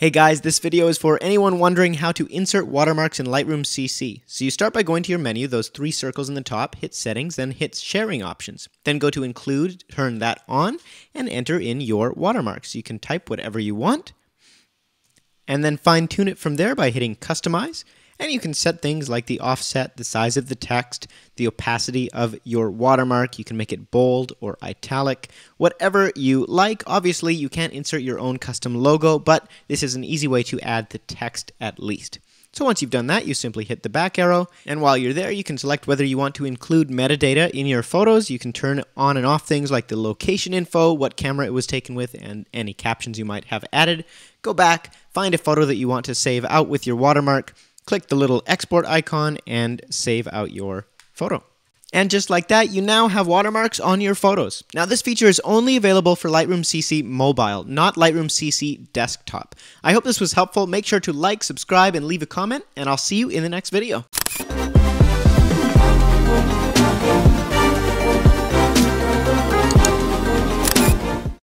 Hey guys, this video is for anyone wondering how to insert watermarks in Lightroom CC. So you start by going to your menu, those three circles in the top, hit settings, then hit sharing options. Then go to include, turn that on, and enter in your watermarks. You can type whatever you want, and then fine tune it from there by hitting customize. And you can set things like the offset, the size of the text, the opacity of your watermark. You can make it bold or italic, whatever you like. Obviously, you can't insert your own custom logo, but this is an easy way to add the text at least. So once you've done that, you simply hit the back arrow, and while you're there, you can select whether you want to include metadata in your photos. You can turn on and off things like the location info, what camera it was taken with, and any captions you might have added. Go back, find a photo that you want to save out with your watermark, click the little export icon and save out your photo. And just like that, you now have watermarks on your photos. Now, this feature is only available for Lightroom CC Mobile, not Lightroom CC Desktop. I hope this was helpful. Make sure to like, subscribe, and leave a comment, and I'll see you in the next video.